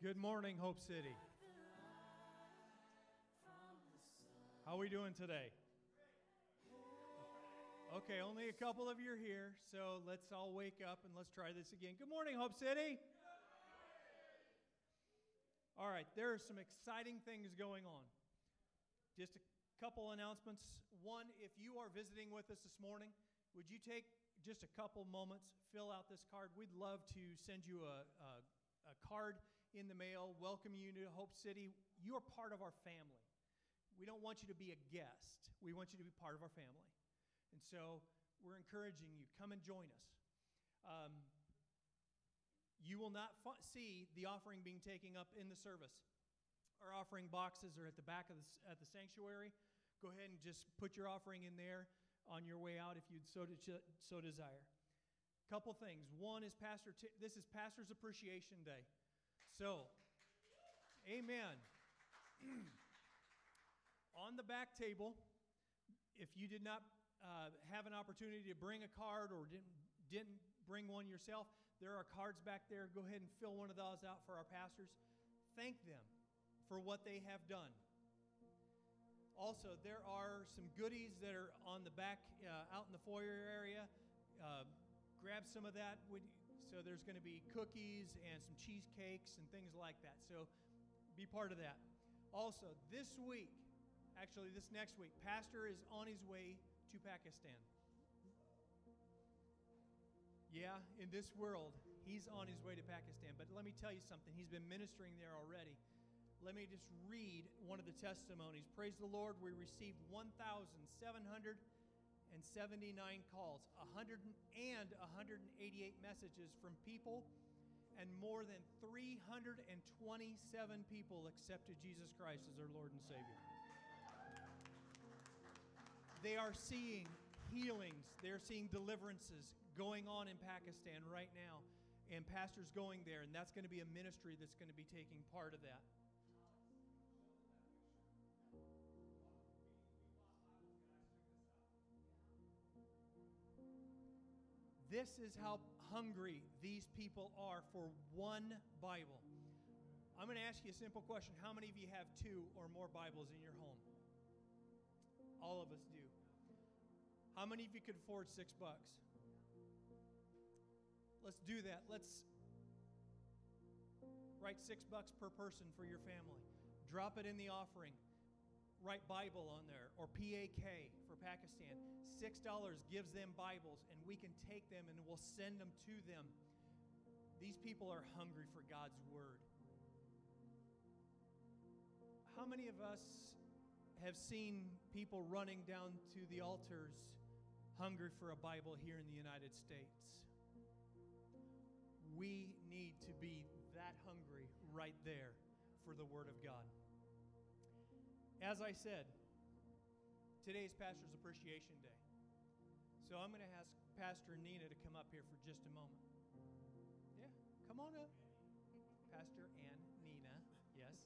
Good morning, Hope City. How are we doing today? Okay, only a couple of you are here, so let's all wake up and let's try this again. Good morning, Hope City. All right, there are some exciting things going on. Just a couple announcements. One, if you are visiting with us this morning, would you take just a couple moments, fill out this card? We'd love to send you a, a, a card in the mail, welcome you to Hope City. You are part of our family. We don't want you to be a guest, we want you to be part of our family. And so we're encouraging you, come and join us. Um, you will not see the offering being taken up in the service. Our offering boxes are at the back of the, at the sanctuary. Go ahead and just put your offering in there on your way out if you'd so, de- so desire. Couple things. One is Pastor. T- this is Pastor's Appreciation Day. So, Amen. on the back table, if you did not uh, have an opportunity to bring a card or didn't, didn't bring one yourself, there are cards back there. Go ahead and fill one of those out for our pastors. Thank them for what they have done. Also, there are some goodies that are on the back uh, out in the foyer area. Uh, grab some of that. So, there's going to be cookies and some cheesecakes and things like that. So, be part of that. Also, this week, actually, this next week, Pastor is on his way to Pakistan. Yeah, in this world, he's on his way to Pakistan. But let me tell you something, he's been ministering there already. Let me just read one of the testimonies. Praise the Lord, we received 1,779 calls, 100 and 188 messages from people, and more than 327 people accepted Jesus Christ as their Lord and Savior. They are seeing healings, they're seeing deliverances going on in Pakistan right now. And pastors going there, and that's going to be a ministry that's going to be taking part of that. This is how hungry these people are for one Bible. I'm going to ask you a simple question. How many of you have two or more Bibles in your home? All of us do. How many of you could afford six bucks? Let's do that. Let's write six bucks per person for your family. Drop it in the offering. Write Bible on there or PAK for Pakistan. $6 gives them Bibles and we can take them and we'll send them to them. These people are hungry for God's Word. How many of us have seen people running down to the altars hungry for a Bible here in the United States. We need to be that hungry right there for the Word of God. As I said, today is Pastor's Appreciation Day. So I'm going to ask Pastor Nina to come up here for just a moment. Yeah, come on up. Pastor and Nina, yes.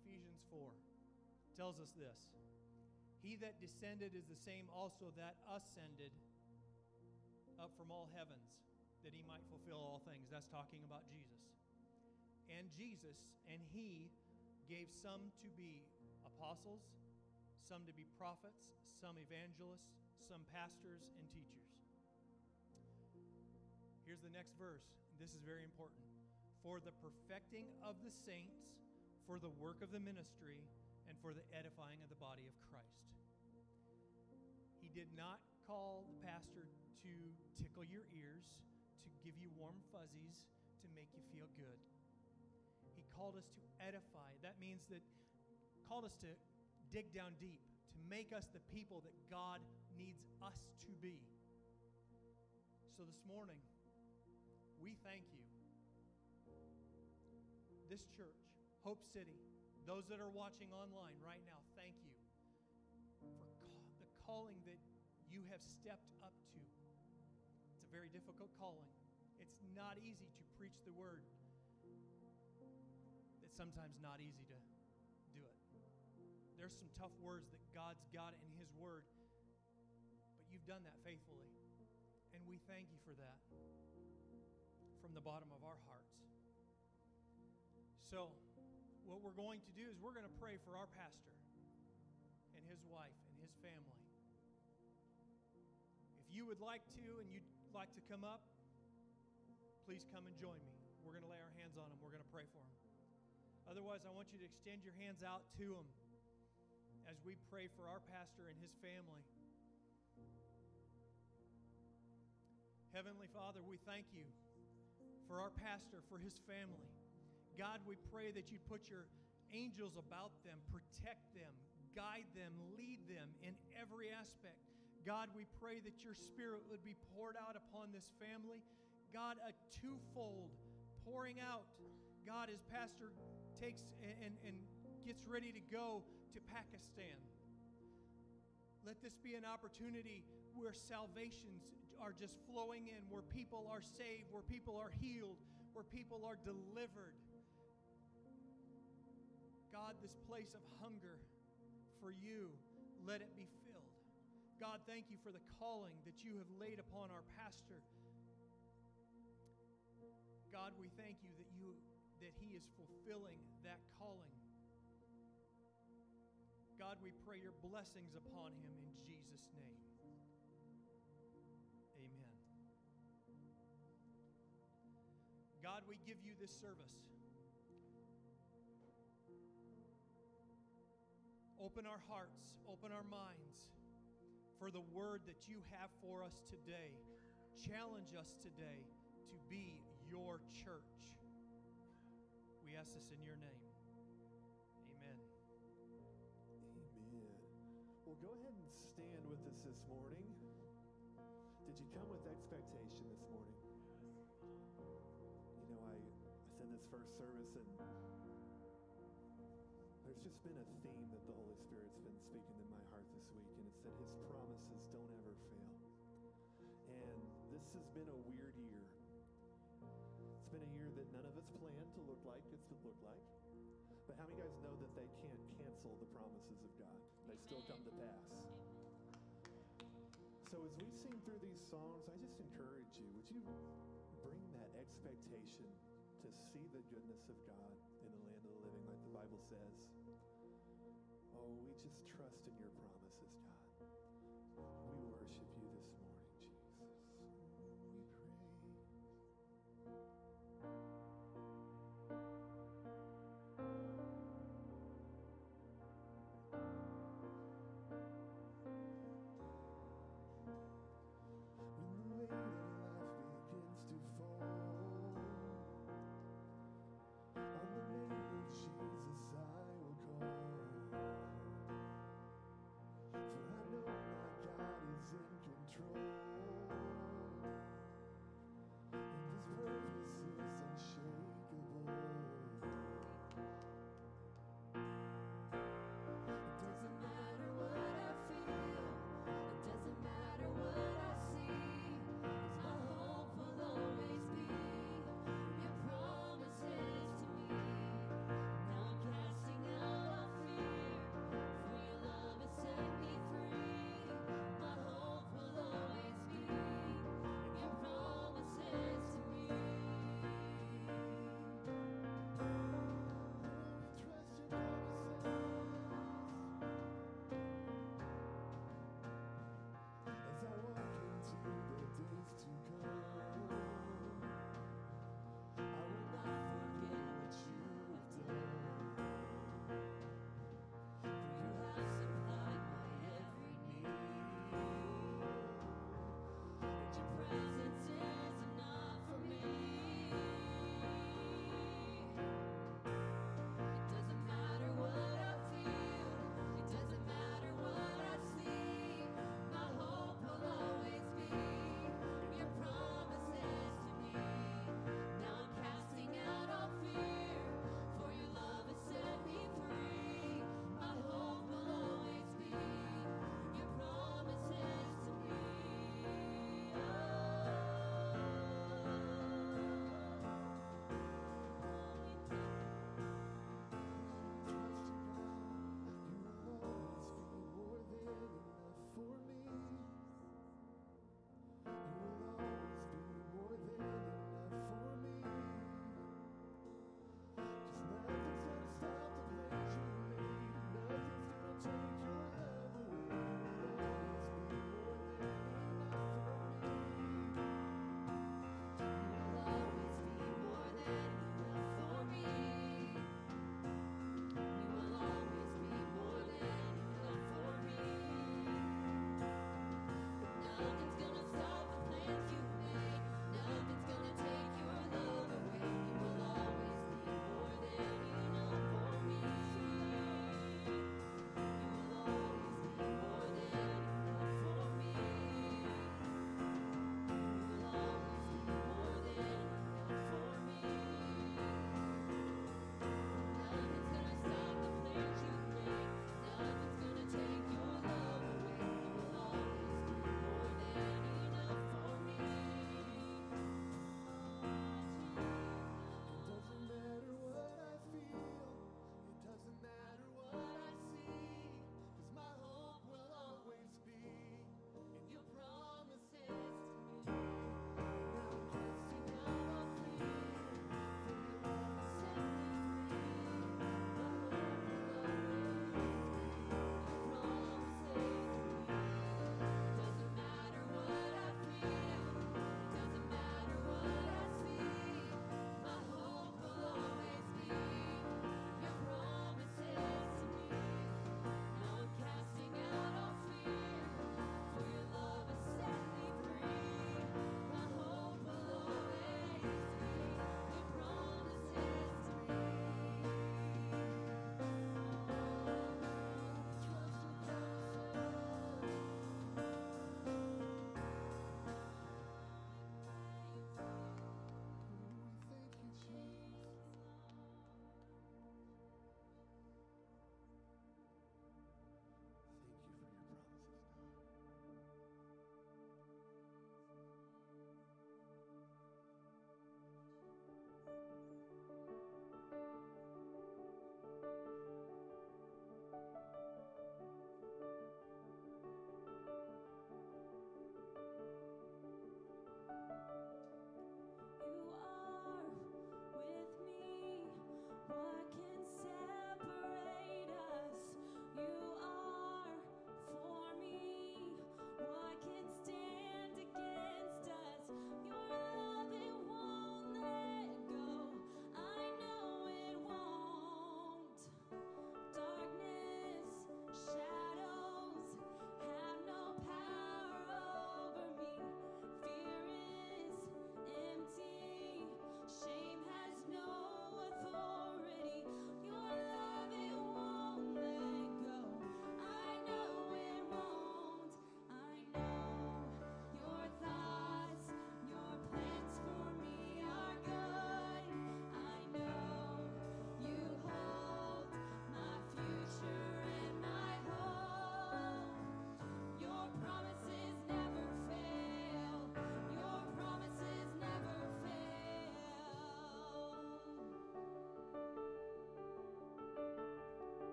Ephesians 4 tells us this He that descended is the same also that ascended up from all heavens, that he might fulfill all things. That's talking about Jesus. And Jesus, and he gave some to be apostles, some to be prophets, some evangelists, some pastors and teachers. Here's the next verse. This is very important. For the perfecting of the saints for the work of the ministry and for the edifying of the body of Christ. He did not call the pastor to tickle your ears, give you warm fuzzies, to make you feel good. He called us to edify. That means that called us to dig down deep, to make us the people that God needs us to be. So this morning, we thank you. This church Hope City, those that are watching online right now, thank you for the calling that you have stepped up to. It's a very difficult calling. It's not easy to preach the word. It's sometimes not easy to do it. There's some tough words that God's got in His word, but you've done that faithfully. And we thank you for that from the bottom of our hearts. So, what we're going to do is we're going to pray for our pastor and his wife and his family. If you would like to and you'd like to come up, please come and join me. We're going to lay our hands on them, We're going to pray for them. Otherwise, I want you to extend your hands out to them as we pray for our pastor and his family. Heavenly Father, we thank you for our pastor, for his family. God, we pray that you put your angels about them, protect them, guide them, lead them in every aspect. God, we pray that your spirit would be poured out upon this family. God, a twofold pouring out. God, as Pastor takes and, and, and gets ready to go to Pakistan, let this be an opportunity where salvations are just flowing in, where people are saved, where people are healed, where people are delivered. God, this place of hunger for you, let it be filled. God, thank you for the calling that you have laid upon our pastor. God, we thank you that you that he is fulfilling that calling. God, we pray your blessings upon him in Jesus' name. Amen. God, we give you this service. Open our hearts, open our minds for the word that you have for us today. Challenge us today to be your church. We ask this in your name. Amen. Amen. Well, go ahead and stand with us this morning. Did you come with expectation this morning? You know, I, I said this first service, and there's just been a theme that the Holy Spirit's been speaking in my heart this week, and it's that His promises don't ever fail. And this has been a weird that none of us planned to look like it's to look like. But how many guys know that they can't cancel the promises of God? They still come to pass. So as we sing through these songs, I just encourage you, would you bring that expectation to see the goodness of God in the land of the living, like the Bible says? Oh, we just trust in your promises,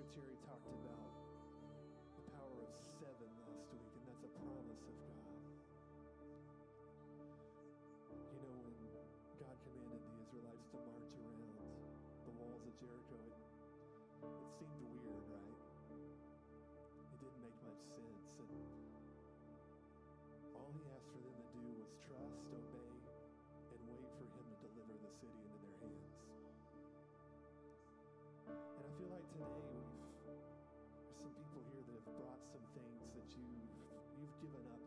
Pastor Terry talked about the power of seven last week, and that's a promise of God. You know, when God commanded the Israelites to march around the walls of Jericho, it, it seemed weird, right? It didn't make much sense. And all he asked for them to do was trust, obey, have brought some things that you've you've given up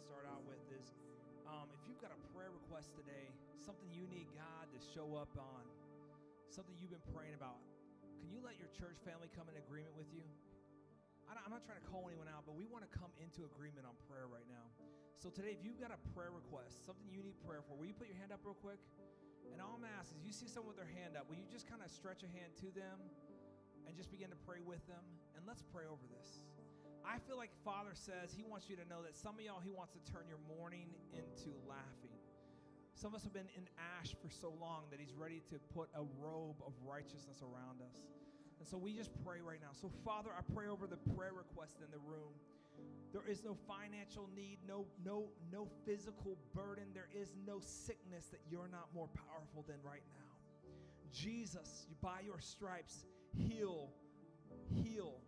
start out with is um, if you've got a prayer request today, something you need God to show up on, something you've been praying about, can you let your church family come in agreement with you? I'm not trying to call anyone out, but we want to come into agreement on prayer right now. So today, if you've got a prayer request, something you need prayer for, will you put your hand up real quick? And all I'm asking is, you see someone with their hand up, will you just kind of stretch a hand to them and just begin to pray with them? And let's pray over this. I feel like Father says He wants you to know that some of y'all, He wants to turn your mourning into laughing. Some of us have been in ash for so long that He's ready to put a robe of righteousness around us. And so we just pray right now. So, Father, I pray over the prayer request in the room. There is no financial need, no, no, no physical burden. There is no sickness that you're not more powerful than right now. Jesus, you by your stripes, heal, heal.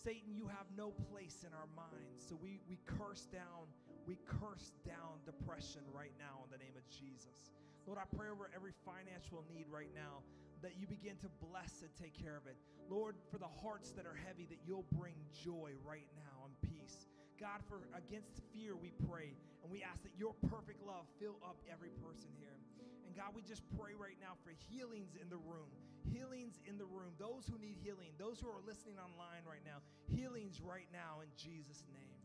Satan, you have no place in our minds. So we, we curse down, we curse down depression right now in the name of Jesus. Lord, I pray over every financial need right now that you begin to bless and take care of it. Lord, for the hearts that are heavy, that you'll bring joy right now and peace. God, for against fear, we pray and we ask that your perfect love fill up every person here. And God, we just pray right now for healings in the room, healings in the room, those who need healing, those who are listening online right now, healings right now in Jesus' name.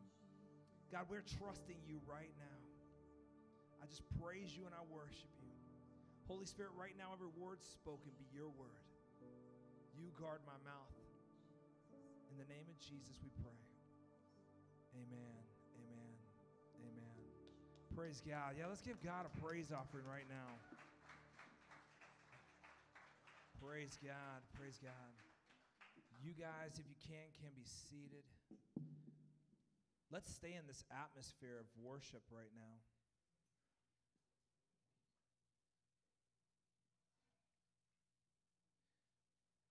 God, we're trusting you right now. I just praise you and I worship you. Holy Spirit, right now, every word spoken be your word. You guard my mouth. In the name of Jesus, we pray. Amen. Amen. Amen. Praise God. Yeah, let's give God a praise offering right now. Praise God. Praise God. You guys, if you can, can be seated. Let's stay in this atmosphere of worship right now.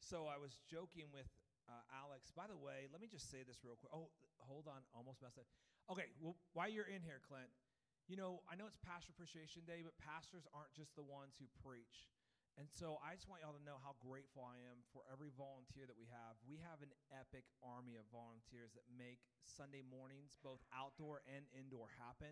So I was joking with uh, Alex. By the way, let me just say this real quick. Oh, hold on, almost messed up. Okay, well, while you're in here, Clint, you know, I know it's Pastor Appreciation Day, but pastors aren't just the ones who preach. And so I just want y'all to know how grateful I am for every volunteer that we have. We have an epic army of volunteers that make Sunday mornings, both outdoor and indoor, happen.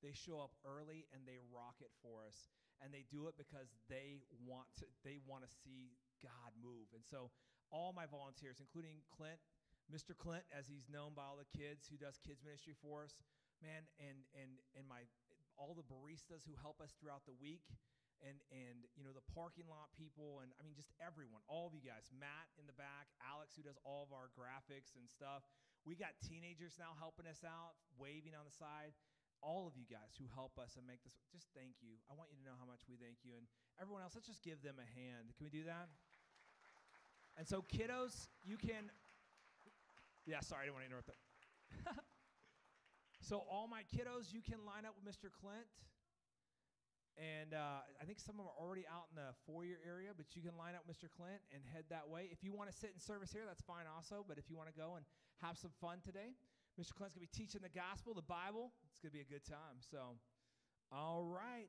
They show up early and they rock it for us. And they do it because they want to they want to see God move. And so all my volunteers, including Clint, Mr. Clint, as he's known by all the kids, who does kids ministry for us, man, and and and my all the baristas who help us throughout the week, and and you know the parking lot people, and I mean just everyone, all of you guys, Matt in the back, Alex who does all of our graphics and stuff. We got teenagers now helping us out, waving on the side. All of you guys who help us and make this, just thank you. I want you to know how much we thank you. And everyone else, let's just give them a hand. Can we do that? And so, kiddos, you can. Yeah, sorry, I didn't want to interrupt that. so, all my kiddos, you can line up with Mr. Clint. And uh, I think some of them are already out in the foyer area, but you can line up Mr. Clint and head that way. If you want to sit in service here, that's fine also. But if you want to go and have some fun today, Mr. Clint's going to be teaching the gospel, the Bible. It's going to be a good time. So, all right.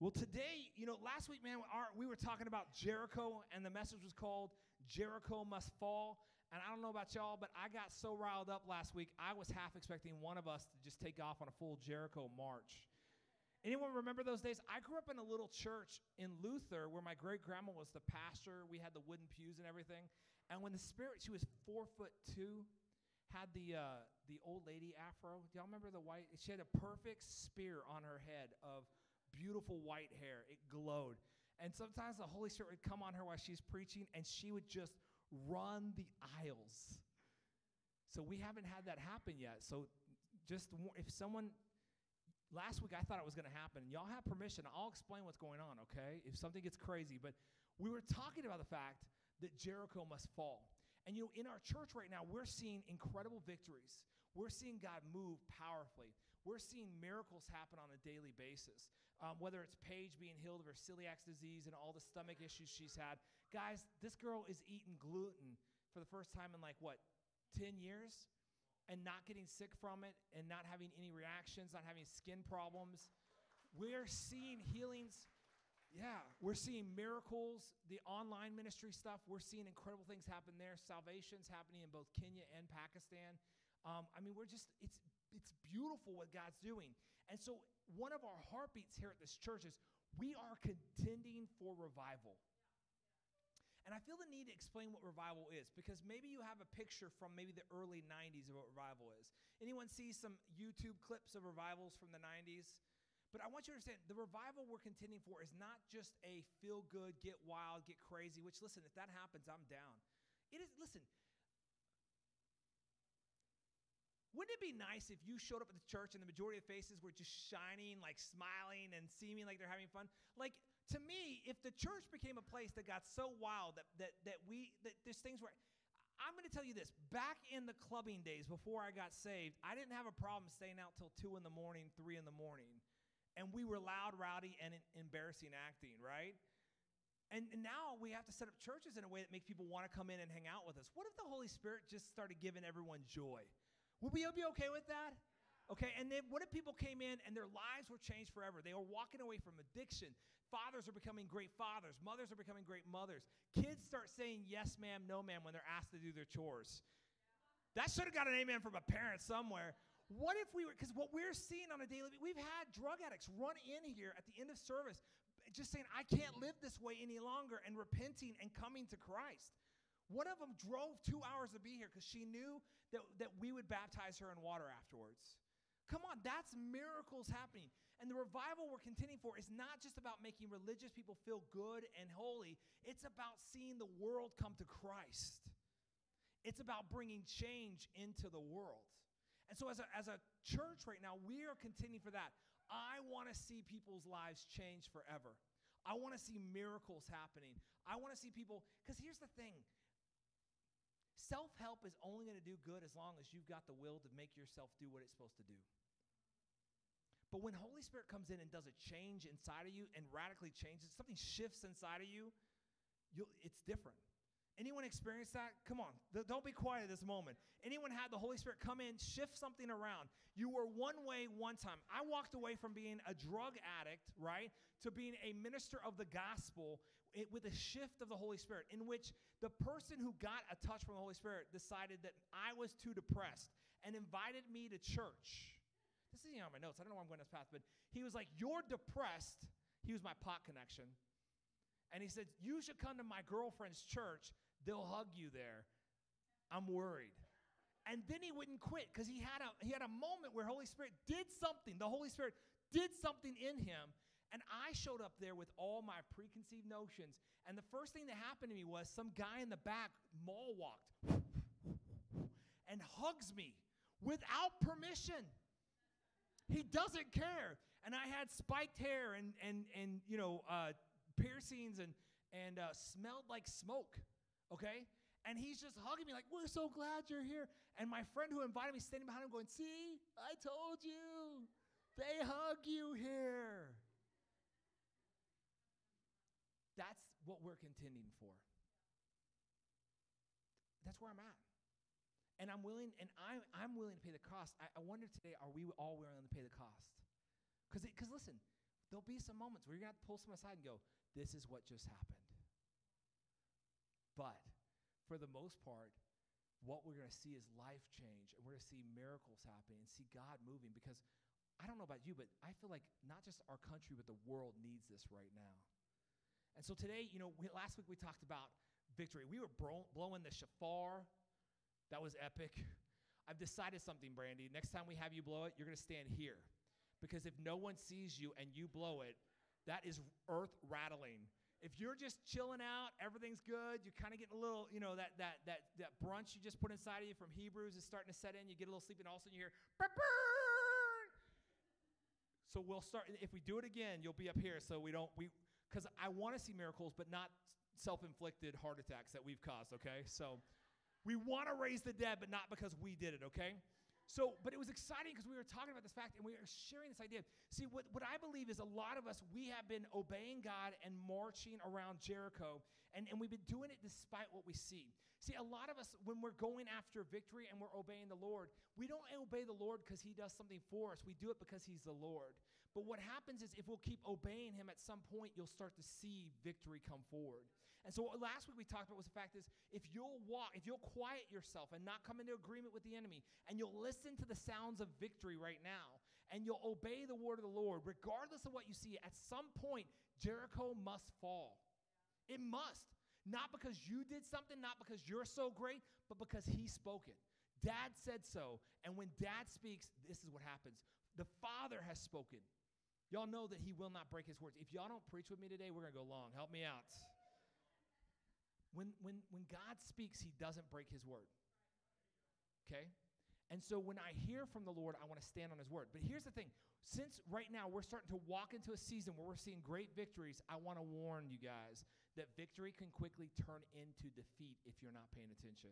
Well, today, you know, last week, man, our, we were talking about Jericho, and the message was called Jericho Must Fall. And I don't know about y'all, but I got so riled up last week, I was half expecting one of us to just take off on a full Jericho march. Anyone remember those days? I grew up in a little church in Luther where my great grandma was the pastor. We had the wooden pews and everything. And when the spirit, she was four foot two, had the uh, the old lady afro. Do y'all remember the white? She had a perfect spear on her head of beautiful white hair. It glowed. And sometimes the Holy Spirit would come on her while she's preaching, and she would just run the aisles. So we haven't had that happen yet. So just if someone last week I thought it was going to happen. and Y'all have permission. I'll explain what's going on, okay? If something gets crazy, but we were talking about the fact that Jericho must fall. And you know, in our church right now, we're seeing incredible victories. We're seeing God move powerfully. We're seeing miracles happen on a daily basis. Um, whether it's Paige being healed of her celiac disease and all the stomach issues she's had. Guys, this girl is eating gluten for the first time in like what, 10 years and not getting sick from it and not having any reactions, not having skin problems. We're seeing healings. Yeah, we're seeing miracles, the online ministry stuff. We're seeing incredible things happen there. Salvations happening in both Kenya and Pakistan. Um, I mean, we're just, it's, it's beautiful what God's doing. And so, one of our heartbeats here at this church is we are contending for revival. And I feel the need to explain what revival is because maybe you have a picture from maybe the early 90s of what revival is. Anyone see some YouTube clips of revivals from the 90s? But I want you to understand the revival we're contending for is not just a feel good, get wild, get crazy, which, listen, if that happens, I'm down. It is, listen, wouldn't it be nice if you showed up at the church and the majority of faces were just shining, like smiling and seeming like they're having fun? Like, to me, if the church became a place that got so wild that, that, that we, that there's things where, I'm going to tell you this. Back in the clubbing days before I got saved, I didn't have a problem staying out till 2 in the morning, 3 in the morning. And we were loud, rowdy, and embarrassing acting, right? And, and now we have to set up churches in a way that makes people want to come in and hang out with us. What if the Holy Spirit just started giving everyone joy? Would we be okay with that? Okay, and then what if people came in and their lives were changed forever? They were walking away from addiction. Fathers are becoming great fathers. Mothers are becoming great mothers. Kids start saying yes, ma'am, no, ma'am when they're asked to do their chores. That should have got an amen from a parent somewhere. What if we were, because what we're seeing on a daily, basis, we've had drug addicts run in here at the end of service just saying, I can't live this way any longer and repenting and coming to Christ. One of them drove two hours to be here because she knew that, that we would baptize her in water afterwards. Come on, that's miracles happening. And the revival we're contending for is not just about making religious people feel good and holy, it's about seeing the world come to Christ. It's about bringing change into the world. And so, as a, as a church right now, we are contending for that. I want to see people's lives change forever. I want to see miracles happening. I want to see people, because here's the thing Self help is only going to do good as long as you've got the will to make yourself do what it's supposed to do. But when Holy Spirit comes in and does a change inside of you and radically changes, something shifts inside of you, it's different. Anyone experience that? Come on, don't be quiet at this moment. Anyone had the Holy Spirit come in, shift something around? You were one way one time. I walked away from being a drug addict, right, to being a minister of the gospel it, with a shift of the Holy Spirit, in which the person who got a touch from the Holy Spirit decided that I was too depressed and invited me to church. This isn't on my notes. I don't know why I'm going this path, but he was like, You're depressed. He was my pot connection. And he said, You should come to my girlfriend's church. They'll hug you there. I'm worried. And then he wouldn't quit because he had a he had a moment where Holy Spirit did something. The Holy Spirit did something in him and I showed up there with all my preconceived notions. And the first thing that happened to me was some guy in the back mall walked and hugs me without permission. He doesn't care. And I had spiked hair and, and, and you know, uh, piercings and, and uh, smelled like smoke, okay? And he's just hugging me like, we're so glad you're here. And my friend who invited me standing behind him going, see, I told you, they hug you here. That's what we're contending for. That's where I'm at. And I'm willing, and I'm, I'm willing to pay the cost. I, I wonder today, are we all willing to pay the cost? Because because listen, there'll be some moments where you're going to have to pull someone aside and go, this is what just happened. But for the most part, what we're going to see is life change, and we're going to see miracles happening and see God moving because I don't know about you, but I feel like not just our country, but the world needs this right now. And so today, you know, we, last week we talked about victory. We were bro- blowing the shofar. That was epic. I've decided something, Brandy. Next time we have you blow it, you're going to stand here. Because if no one sees you and you blow it, that is earth rattling. If you're just chilling out, everything's good, you're kind of getting a little, you know, that, that, that, that brunch you just put inside of you from Hebrews is starting to set in, you get a little sleepy, and all of a sudden you hear, Burr! so we'll start, if we do it again, you'll be up here. So we don't, we, because I want to see miracles, but not self inflicted heart attacks that we've caused, okay? So we want to raise the dead, but not because we did it, okay? So, but it was exciting because we were talking about this fact and we were sharing this idea. See, what, what I believe is a lot of us, we have been obeying God and marching around Jericho, and, and we've been doing it despite what we see. See, a lot of us, when we're going after victory and we're obeying the Lord, we don't obey the Lord because He does something for us. We do it because He's the Lord. But what happens is if we'll keep obeying Him, at some point you'll start to see victory come forward. And so last week we talked about was the fact is if you'll walk, if you'll quiet yourself and not come into agreement with the enemy, and you'll listen to the sounds of victory right now, and you'll obey the word of the Lord, regardless of what you see, at some point Jericho must fall. It must. Not because you did something, not because you're so great, but because he spoke it. Dad said so. And when dad speaks, this is what happens. The Father has spoken. Y'all know that he will not break his words. If y'all don't preach with me today, we're going to go long. Help me out. When, when, when God speaks, he doesn't break his word. Okay? And so when I hear from the Lord, I want to stand on his word. But here's the thing since right now we're starting to walk into a season where we're seeing great victories, I want to warn you guys that victory can quickly turn into defeat if you're not paying attention.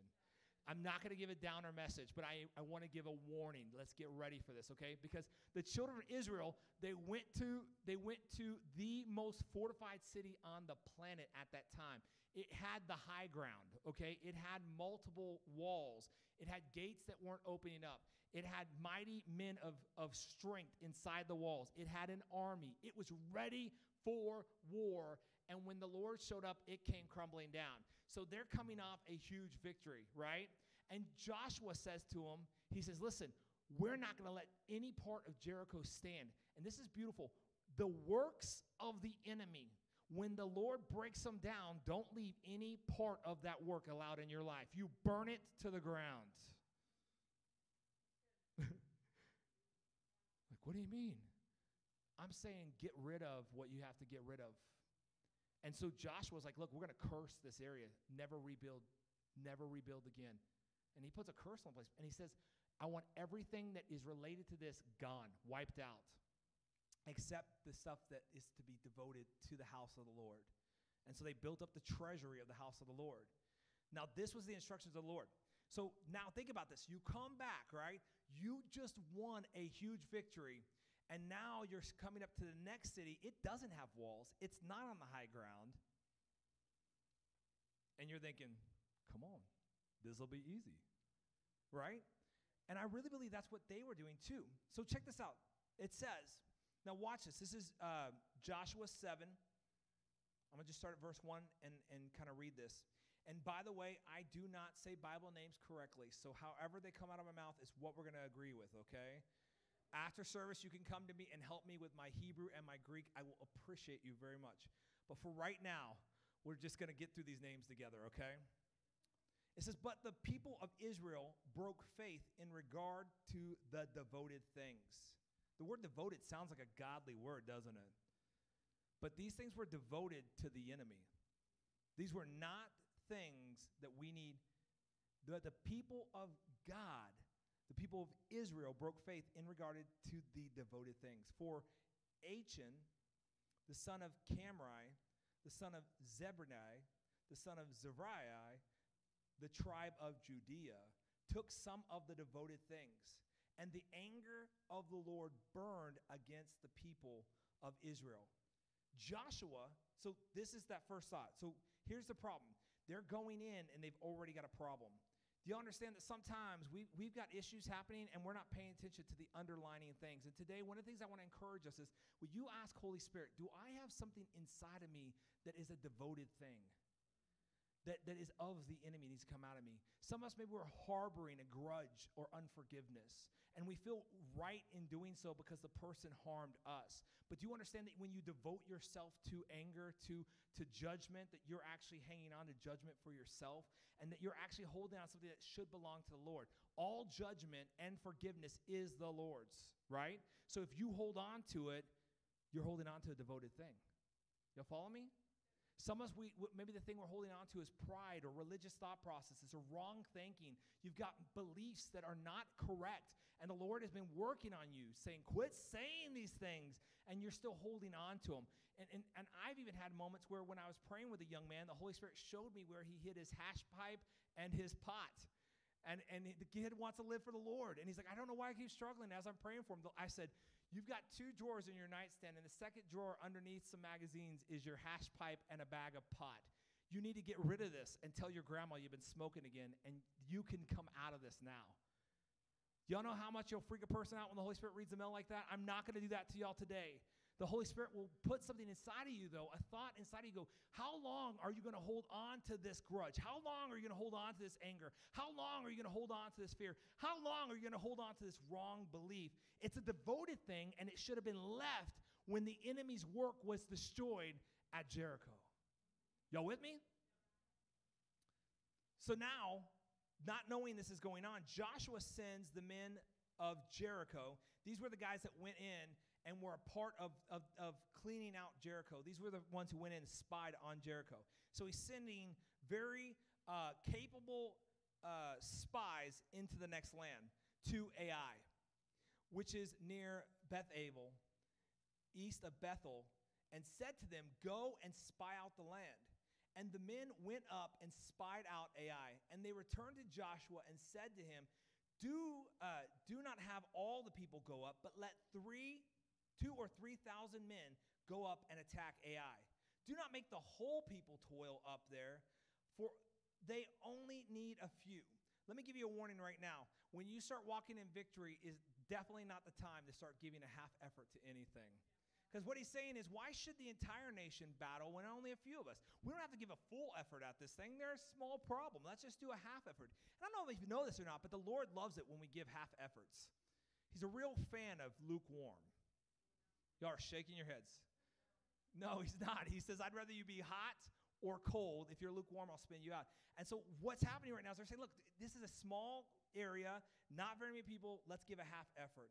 I'm not going to give a downer message, but I, I want to give a warning. Let's get ready for this, okay? Because the children of Israel, they went to they went to the most fortified city on the planet at that time. It had the high ground, okay? It had multiple walls. It had gates that weren't opening up. It had mighty men of, of strength inside the walls. It had an army. It was ready for war. And when the Lord showed up, it came crumbling down. So they're coming off a huge victory, right? And Joshua says to them, he says, Listen, we're not going to let any part of Jericho stand. And this is beautiful. The works of the enemy when the Lord breaks them down, don't leave any part of that work allowed in your life. You burn it to the ground. like, what do you mean? I'm saying get rid of what you have to get rid of. And so Joshua's like, look, we're going to curse this area. Never rebuild, never rebuild again. And he puts a curse on the place. And he says, I want everything that is related to this gone, wiped out except the stuff that is to be devoted to the house of the Lord. And so they built up the treasury of the house of the Lord. Now, this was the instructions of the Lord. So now think about this. You come back, right? You just won a huge victory, and now you're coming up to the next city. It doesn't have walls, it's not on the high ground. And you're thinking, come on, this will be easy, right? And I really believe that's what they were doing too. So check this out. It says, now, watch this. This is uh, Joshua 7. I'm going to just start at verse 1 and, and kind of read this. And by the way, I do not say Bible names correctly. So, however they come out of my mouth is what we're going to agree with, okay? After service, you can come to me and help me with my Hebrew and my Greek. I will appreciate you very much. But for right now, we're just going to get through these names together, okay? It says, But the people of Israel broke faith in regard to the devoted things. The word devoted sounds like a godly word, doesn't it? But these things were devoted to the enemy. These were not things that we need. The, the people of God, the people of Israel, broke faith in regard to the devoted things. For Achan, the son of Camri, the son of Zebani, the son of Zeriah, the tribe of Judea, took some of the devoted things and the anger of the Lord burned against the people of Israel. Joshua, so this is that first thought. So here's the problem they're going in and they've already got a problem. Do you understand that sometimes we, we've got issues happening and we're not paying attention to the underlining things? And today, one of the things I want to encourage us is will you ask Holy Spirit, do I have something inside of me that is a devoted thing? That, that is of the enemy needs to come out of me. Some of us, maybe we're harboring a grudge or unforgiveness, and we feel right in doing so because the person harmed us. But do you understand that when you devote yourself to anger, to, to judgment, that you're actually hanging on to judgment for yourself, and that you're actually holding on something that should belong to the Lord? All judgment and forgiveness is the Lord's, right? So if you hold on to it, you're holding on to a devoted thing. Y'all follow me? Some of us, we, maybe the thing we're holding on to is pride or religious thought processes or wrong thinking. You've got beliefs that are not correct. And the Lord has been working on you, saying, quit saying these things. And you're still holding on to them. And, and, and I've even had moments where when I was praying with a young man, the Holy Spirit showed me where he hid his hash pipe and his pot. And, and the kid wants to live for the Lord. And he's like, I don't know why I keep struggling as I'm praying for him. I said, You've got two drawers in your nightstand, and the second drawer underneath some magazines is your hash pipe and a bag of pot. You need to get rid of this and tell your grandma you've been smoking again, and you can come out of this now. Y'all know how much you'll freak a person out when the Holy Spirit reads a mail like that? I'm not going to do that to y'all today. The Holy Spirit will put something inside of you, though, a thought inside of you. Go, how long are you going to hold on to this grudge? How long are you going to hold on to this anger? How long are you going to hold on to this fear? How long are you going to hold on to this wrong belief? It's a devoted thing, and it should have been left when the enemy's work was destroyed at Jericho. Y'all with me? So now, not knowing this is going on, Joshua sends the men of Jericho. These were the guys that went in and were a part of, of, of cleaning out Jericho. These were the ones who went in and spied on Jericho. So he's sending very uh, capable uh, spies into the next land to Ai, which is near Beth Abel, east of Bethel, and said to them, Go and spy out the land. And the men went up and spied out Ai. And they returned to Joshua and said to him, Do, uh, do not have all the people go up, but let three two or three thousand men go up and attack Ai. Do not make the whole people toil up there, for they only need a few. Let me give you a warning right now. When you start walking in victory, is definitely not the time to start giving a half effort to anything. Because what he's saying is, why should the entire nation battle when only a few of us? We don't have to give a full effort at this thing. There's a small problem. Let's just do a half effort. And I don't know if you know this or not, but the Lord loves it when we give half efforts. He's a real fan of lukewarm. Y'all are shaking your heads. No, he's not. He says, I'd rather you be hot or cold. If you're lukewarm, I'll spin you out. And so, what's happening right now is they're saying, look, this is a small area, not very many people. Let's give a half effort.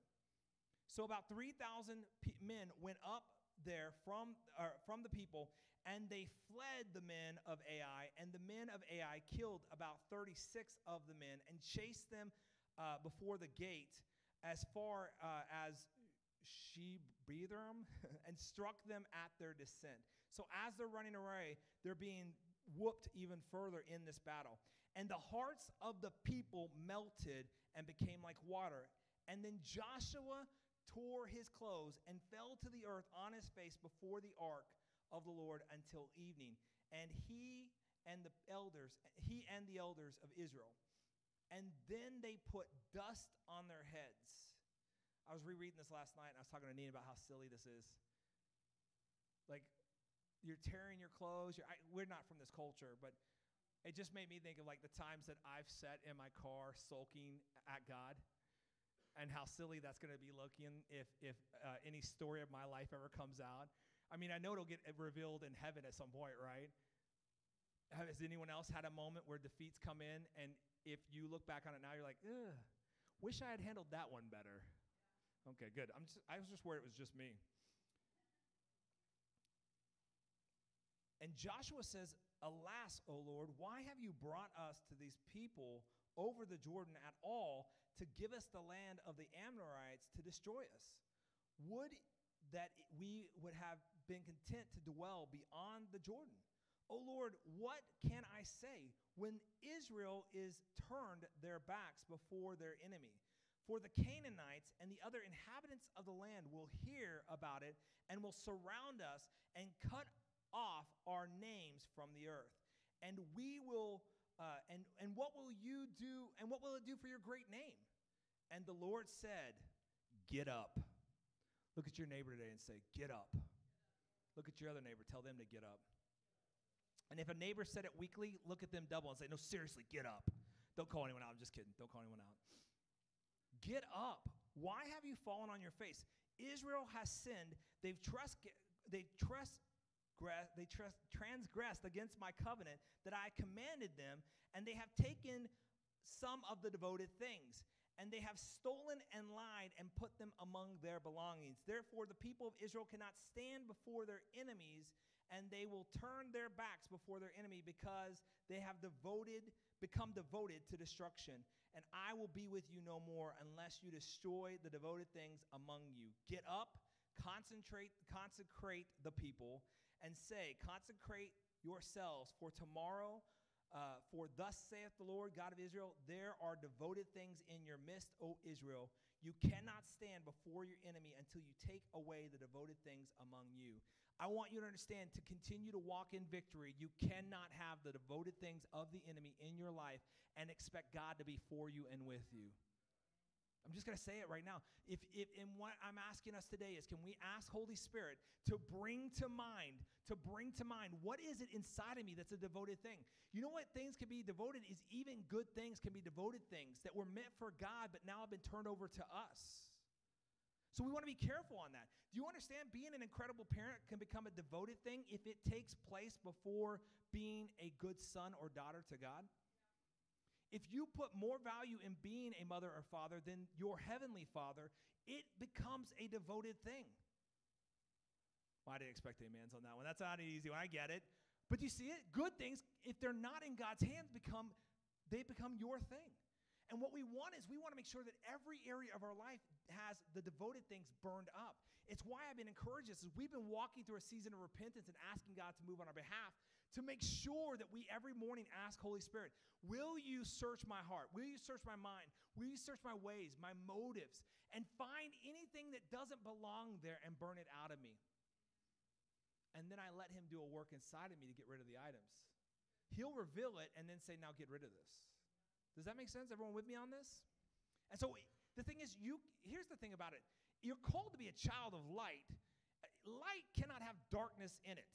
So, about 3,000 men went up there from, uh, from the people, and they fled the men of Ai. And the men of Ai killed about 36 of the men and chased them uh, before the gate as far uh, as she breathed them and struck them at their descent. So as they're running away, they're being whooped even further in this battle. And the hearts of the people melted and became like water. And then Joshua tore his clothes and fell to the earth on his face before the ark of the Lord until evening. And he and the elders, he and the elders of Israel. And then they put dust on their heads I was rereading this last night and I was talking to Nina about how silly this is. Like, you're tearing your clothes. You're, I, we're not from this culture, but it just made me think of like the times that I've sat in my car sulking at God and how silly that's going to be looking if, if uh, any story of my life ever comes out. I mean, I know it'll get revealed in heaven at some point, right? Has anyone else had a moment where defeats come in and if you look back on it now, you're like, ugh, wish I had handled that one better? Okay, good. I'm just, I was just worried it was just me. And Joshua says, Alas, O Lord, why have you brought us to these people over the Jordan at all to give us the land of the Amorites to destroy us? Would that we would have been content to dwell beyond the Jordan. O Lord, what can I say when Israel is turned their backs before their enemy? For the Canaanites and the other inhabitants of the land will hear about it and will surround us and cut off our names from the earth. And we will, uh, and, and what will you do, and what will it do for your great name? And the Lord said, Get up. Look at your neighbor today and say, Get up. Look at your other neighbor, tell them to get up. And if a neighbor said it weakly, look at them double and say, No, seriously, get up. Don't call anyone out. I'm just kidding. Don't call anyone out. Get up. Why have you fallen on your face? Israel has sinned. They've trust, they trust, they trust, transgressed against my covenant that I commanded them, and they have taken some of the devoted things, and they have stolen and lied and put them among their belongings. Therefore, the people of Israel cannot stand before their enemies, and they will turn their backs before their enemy because they have devoted, become devoted to destruction and I will be with you no more unless you destroy the devoted things among you. Get up, concentrate, consecrate the people, and say, Consecrate yourselves, for tomorrow Uh, For thus saith the Lord God of Israel, there are devoted things in your midst, O Israel. You cannot stand before your enemy until you take away the devoted things among you. I want you to understand to continue to walk in victory, you cannot have the devoted things of the enemy in your life and expect God to be for you and with you. I'm just going to say it right now. If, if, and what I'm asking us today is can we ask Holy Spirit to bring to mind, to bring to mind, what is it inside of me that's a devoted thing? You know what things can be devoted is even good things can be devoted things that were meant for God, but now have been turned over to us. So we want to be careful on that. Do you understand being an incredible parent can become a devoted thing if it takes place before being a good son or daughter to God? if you put more value in being a mother or father than your heavenly father, it becomes a devoted thing. Well, I didn't expect amens on that one. That's not an easy one. I get it. But you see it? Good things, if they're not in God's hands, become they become your thing. And what we want is we want to make sure that every area of our life has the devoted things burned up. It's why I've been encouraged this is we've been walking through a season of repentance and asking God to move on our behalf to make sure that we every morning ask Holy Spirit, will you search my heart? Will you search my mind? Will you search my ways, my motives, and find anything that doesn't belong there and burn it out of me? And then I let him do a work inside of me to get rid of the items. He'll reveal it and then say, now get rid of this. Does that make sense? Everyone with me on this? And so the thing is, you here's the thing about it. You're called to be a child of light. Light cannot have darkness in it.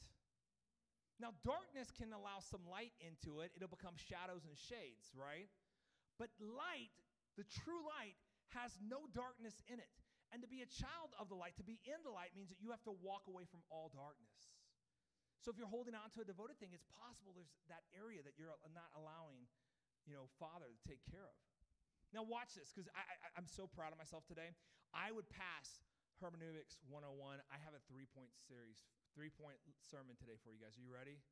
Now, darkness can allow some light into it. It'll become shadows and shades, right? But light, the true light, has no darkness in it. And to be a child of the light, to be in the light, means that you have to walk away from all darkness. So if you're holding on to a devoted thing, it's possible there's that area that you're not allowing, you know, Father to take care of. Now watch this, because I, I'm so proud of myself today. I would pass hermeneutics 101. I have a three-point series Three point sermon today for you guys. Are you ready?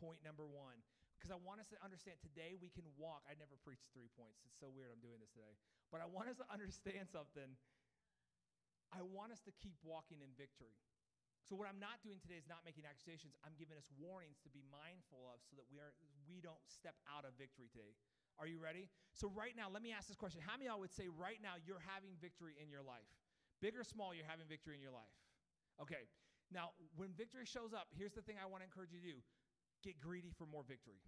Point number one. Because I want us to understand today we can walk. I never preached three points. It's so weird I'm doing this today. But I want us to understand something. I want us to keep walking in victory. So what I'm not doing today is not making accusations. I'm giving us warnings to be mindful of so that we are we don't step out of victory today. Are you ready? So right now, let me ask this question. How many of y'all would say right now you're having victory in your life? Big or small, you're having victory in your life. Okay. Now, when victory shows up, here's the thing I want to encourage you to do get greedy for more victory.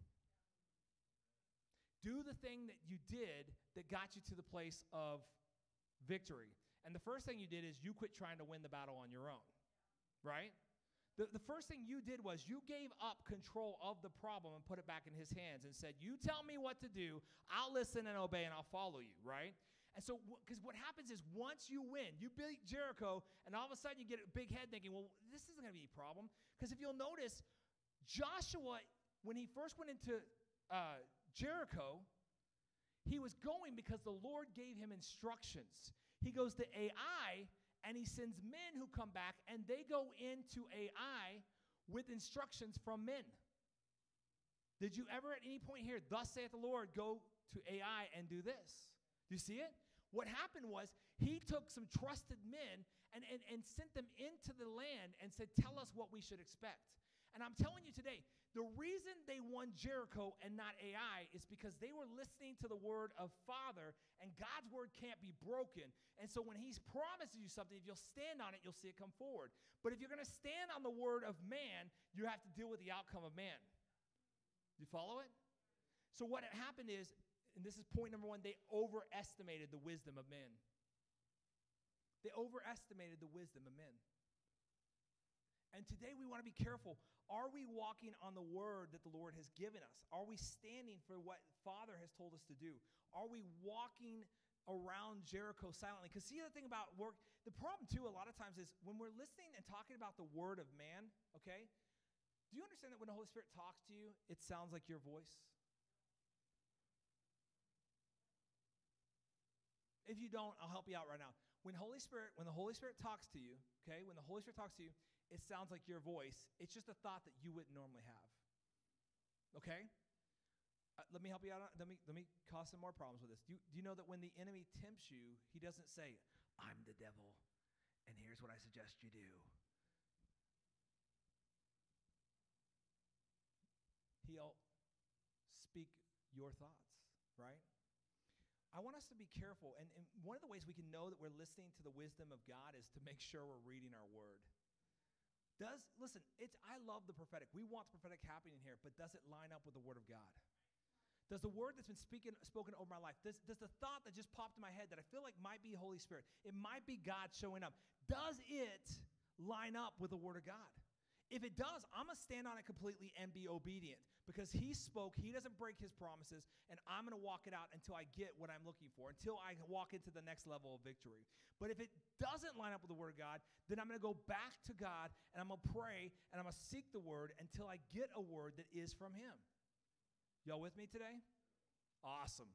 Do the thing that you did that got you to the place of victory. And the first thing you did is you quit trying to win the battle on your own, right? The, the first thing you did was you gave up control of the problem and put it back in his hands and said, You tell me what to do, I'll listen and obey and I'll follow you, right? And so, because what happens is once you win, you beat Jericho, and all of a sudden you get a big head thinking, well, this isn't going to be a problem. Because if you'll notice, Joshua, when he first went into uh, Jericho, he was going because the Lord gave him instructions. He goes to Ai, and he sends men who come back, and they go into Ai with instructions from men. Did you ever at any point hear, Thus saith the Lord, go to Ai and do this? Do you see it? What happened was he took some trusted men and, and, and sent them into the land and said, Tell us what we should expect. And I'm telling you today, the reason they won Jericho and not Ai is because they were listening to the word of Father, and God's word can't be broken. And so when He's promises you something, if you'll stand on it, you'll see it come forward. But if you're going to stand on the word of man, you have to deal with the outcome of man. You follow it? So what happened is and this is point number one, they overestimated the wisdom of men. They overestimated the wisdom of men. And today we want to be careful. Are we walking on the word that the Lord has given us? Are we standing for what Father has told us to do? Are we walking around Jericho silently? Because see the thing about work, the problem too, a lot of times is when we're listening and talking about the word of man, okay? Do you understand that when the Holy Spirit talks to you, it sounds like your voice? If you don't, I'll help you out right now. When Holy Spirit, when the Holy Spirit talks to you, okay, when the Holy Spirit talks to you, it sounds like your voice. It's just a thought that you wouldn't normally have. Okay? Uh, let me help you out. Let me let me cause some more problems with this. Do you, do you know that when the enemy tempts you, he doesn't say, "I'm the devil, and here's what I suggest you do." He'll speak your thoughts, right? I want us to be careful. And, and one of the ways we can know that we're listening to the wisdom of God is to make sure we're reading our word. Does listen, it's I love the prophetic. We want the prophetic happening here, but does it line up with the word of God? Does the word that's been speaking, spoken over my life, does, does the thought that just popped in my head that I feel like might be Holy Spirit, it might be God showing up, does it line up with the word of God? If it does, I'm to stand on it completely and be obedient because he spoke, he doesn't break his promises, and I'm going to walk it out until I get what I'm looking for, until I walk into the next level of victory. But if it doesn't line up with the word of God, then I'm going to go back to God and I'm going to pray and I'm going to seek the word until I get a word that is from him. Y'all with me today? Awesome.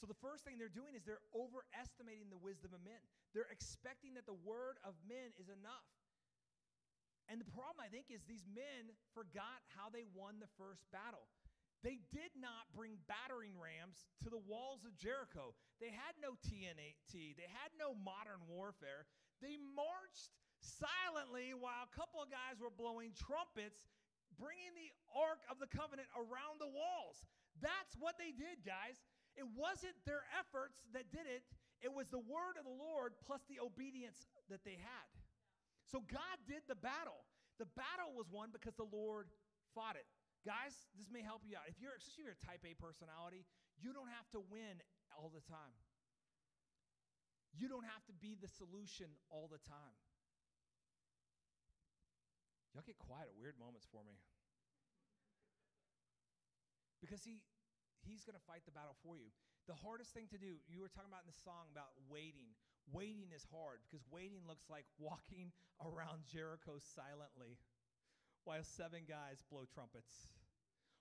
So the first thing they're doing is they're overestimating the wisdom of men. They're expecting that the word of men is enough. And the problem, I think, is these men forgot how they won the first battle. They did not bring battering rams to the walls of Jericho. They had no TNT, they had no modern warfare. They marched silently while a couple of guys were blowing trumpets, bringing the Ark of the Covenant around the walls. That's what they did, guys. It wasn't their efforts that did it, it was the word of the Lord plus the obedience that they had. So God did the battle. The battle was won because the Lord fought it. Guys, this may help you out. If you're, especially if you're a type A personality, you don't have to win all the time. You don't have to be the solution all the time. Y'all get quiet at weird moments for me. Because he, he's going to fight the battle for you. The hardest thing to do, you were talking about in the song about waiting. Waiting is hard because waiting looks like walking around Jericho silently while seven guys blow trumpets.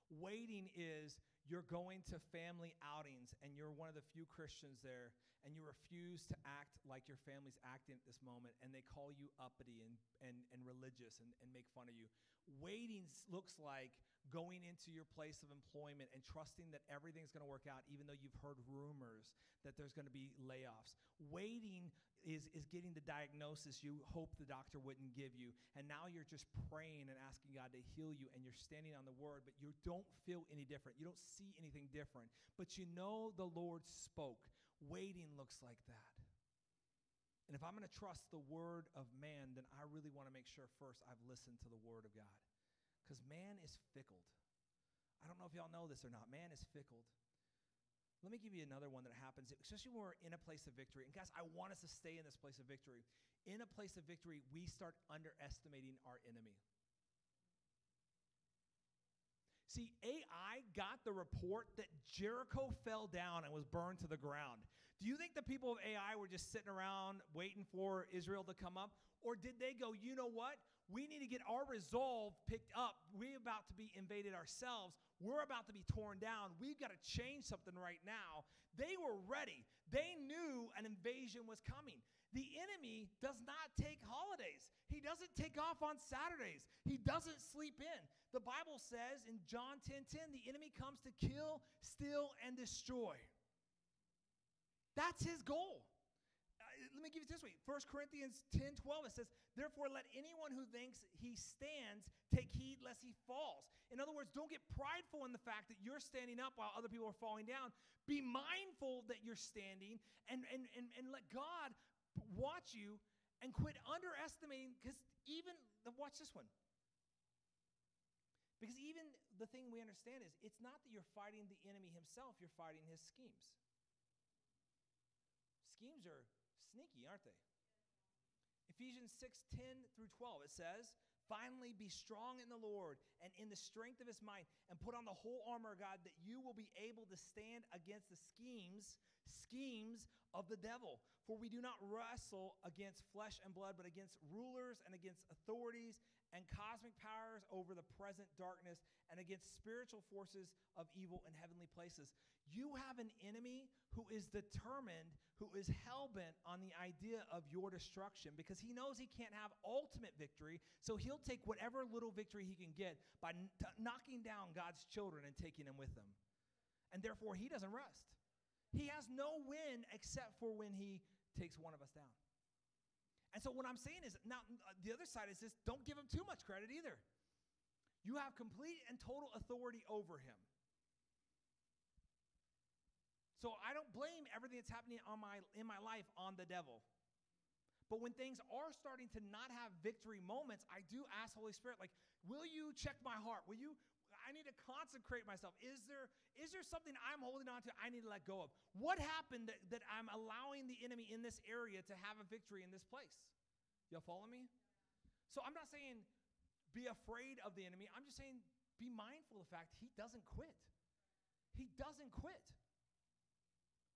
Waiting is you're going to family outings and you're one of the few Christians there and you refuse to act like your family's acting at this moment and they call you uppity and, and, and religious and, and make fun of you. Waiting looks like going into your place of employment and trusting that everything's going to work out, even though you've heard rumors that there's going to be layoffs. Waiting is, is getting the diagnosis you hope the doctor wouldn't give you. And now you're just praying and asking God to heal you, and you're standing on the word, but you don't feel any different. You don't see anything different. But you know the Lord spoke. Waiting looks like that. And if I'm going to trust the word of man, then I really want to make sure first I've listened to the word of God. Because man is fickled. I don't know if y'all know this or not. Man is fickled. Let me give you another one that happens, especially when we're in a place of victory. And guys, I want us to stay in this place of victory. In a place of victory, we start underestimating our enemy. See, Ai got the report that Jericho fell down and was burned to the ground. Do you think the people of Ai were just sitting around waiting for Israel to come up? Or did they go, you know what? We need to get our resolve picked up. We're about to be invaded ourselves. We're about to be torn down. We've got to change something right now. They were ready. They knew an invasion was coming. The enemy does not take holidays. He doesn't take off on Saturdays. He doesn't sleep in. The Bible says in John 10:10, 10, 10, the enemy comes to kill, steal, and destroy. That's his goal let me give you this way 1 Corinthians 10 12, it says, Therefore, let anyone who thinks he stands take heed lest he falls. In other words, don't get prideful in the fact that you're standing up while other people are falling down. Be mindful that you're standing and, and, and, and let God watch you and quit underestimating, because even, watch this one. Because even the thing we understand is it's not that you're fighting the enemy himself, you're fighting his schemes. Schemes are sneaky, aren't they? Ephesians 6 10 through 12, it says, Finally, be strong in the Lord and in the strength of his might, and put on the whole armor of God that you will be able to stand against the schemes, schemes of the devil. For we do not wrestle against flesh and blood, but against rulers and against authorities and cosmic powers over the present darkness and against spiritual forces of evil in heavenly places. You have an enemy who is determined, who is hell bent on the idea of your destruction because he knows he can't have ultimate victory. So he'll take whatever little victory he can get by knocking down God's children and taking them with them. And therefore, he doesn't rest. He has no win except for when he takes one of us down. And so, what I'm saying is, now uh, the other side is this don't give him too much credit either. You have complete and total authority over him. So I don't blame everything that's happening on my, in my life on the devil. But when things are starting to not have victory moments, I do ask Holy Spirit, like, will you check my heart? Will you? I need to consecrate myself. Is there is there something I'm holding on to I need to let go of? What happened that, that I'm allowing the enemy in this area to have a victory in this place? Y'all follow me? So I'm not saying be afraid of the enemy. I'm just saying be mindful of the fact he doesn't quit. He doesn't quit.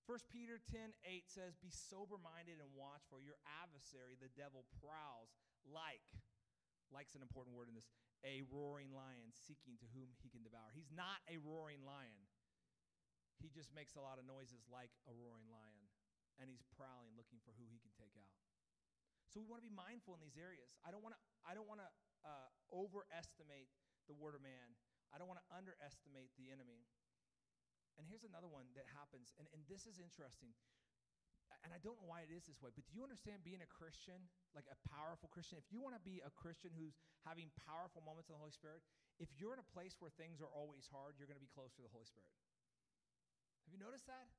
1 Peter 10 8 says, Be sober minded and watch, for your adversary, the devil, prowls like, like's an important word in this, a roaring lion seeking to whom he can devour. He's not a roaring lion. He just makes a lot of noises like a roaring lion, and he's prowling looking for who he can take out. So we want to be mindful in these areas. I don't want to. I don't want to uh, overestimate the word of man. I don't want to underestimate the enemy. And here's another one that happens, and, and this is interesting. And I don't know why it is this way, but do you understand being a Christian, like a powerful Christian? If you want to be a Christian who's having powerful moments of the Holy Spirit, if you're in a place where things are always hard, you're going to be close to the Holy Spirit. Have you noticed that?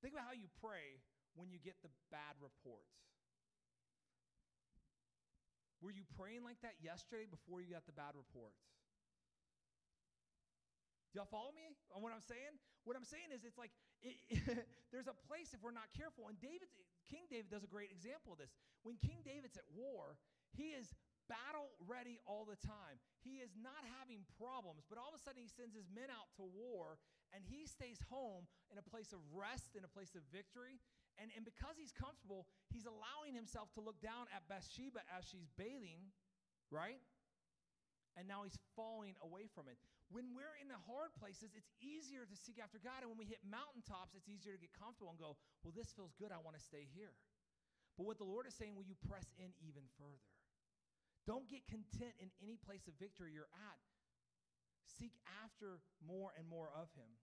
Think about how you pray when you get the bad reports. Were you praying like that yesterday before you got the bad reports? Y'all follow me on what I'm saying? What I'm saying is, it's like it, there's a place if we're not careful. And David, King David does a great example of this. When King David's at war, he is battle ready all the time. He is not having problems, but all of a sudden he sends his men out to war and he stays home in a place of rest, in a place of victory. And, and because he's comfortable, he's allowing himself to look down at Bathsheba as she's bathing, right? And now he's falling away from it. When we're in the hard places, it's easier to seek after God. And when we hit mountaintops, it's easier to get comfortable and go, well, this feels good. I want to stay here. But what the Lord is saying, will you press in even further? Don't get content in any place of victory you're at. Seek after more and more of Him.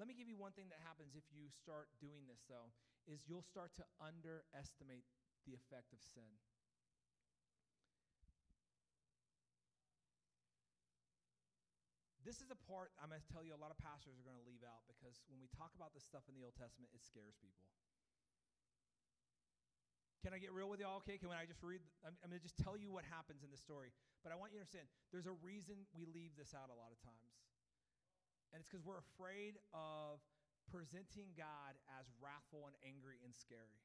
Let me give you one thing that happens if you start doing this, though, is you'll start to underestimate the effect of sin. This is a part I'm going to tell you a lot of pastors are going to leave out because when we talk about this stuff in the Old Testament, it scares people. Can I get real with y'all? Okay, can I just read? I'm, I'm going to just tell you what happens in the story. But I want you to understand there's a reason we leave this out a lot of times. And it's because we're afraid of presenting God as wrathful and angry and scary.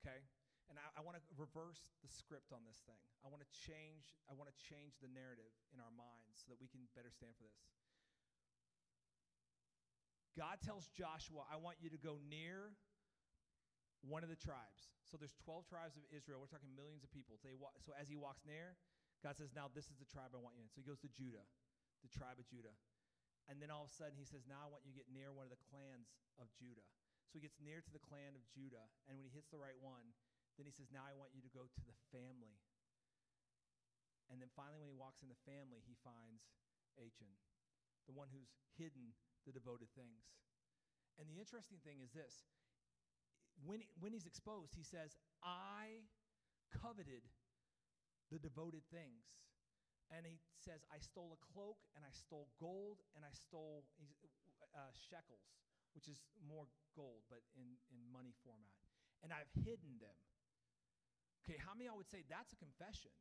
Okay? And I, I want to reverse the script on this thing. I want to change, I want to change the narrative in our minds so that we can better stand for this. God tells Joshua, I want you to go near one of the tribes. So there's 12 tribes of Israel. We're talking millions of people. So, wa- so as he walks near, God says, Now this is the tribe I want you in. So he goes to Judah, the tribe of Judah. And then all of a sudden he says, Now I want you to get near one of the clans of Judah. So he gets near to the clan of Judah. And when he hits the right one, then he says, Now I want you to go to the family. And then finally, when he walks in the family, he finds Achan, the one who's hidden the devoted things. And the interesting thing is this when, when he's exposed, he says, I coveted the devoted things. And he says, I stole a cloak, and I stole gold, and I stole uh, shekels, which is more gold, but in, in money format. And I've hidden them. Okay, how many y'all would say that's a confession?